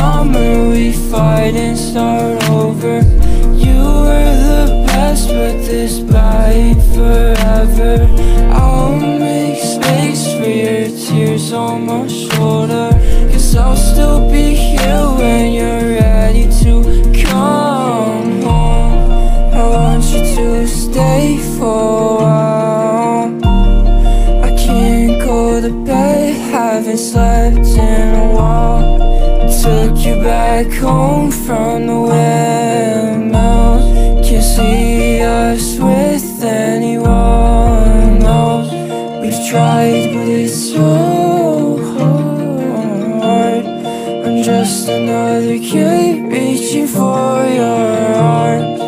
summer we fight and start over. You were the best but this blight forever. I'll make space for your tears on my shoulder. Cause I'll still be here when you're ready to come home. I want you to stay for a while. I can't go to bed, haven't slept back home from the windmills Can't see us with anyone else. We've tried but it's so hard. I'm just another kid reaching for your arms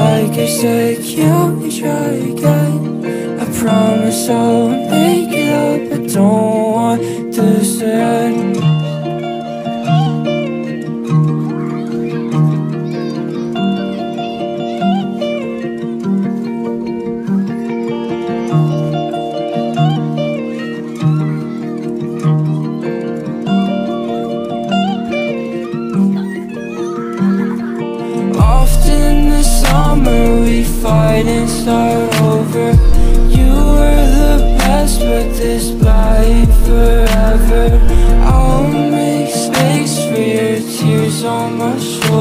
Like I said, can we try again? I promise I'll make it up. I don't want to end and start over. You were the best, but this blind forever. I'll make space for your tears on my shoulder.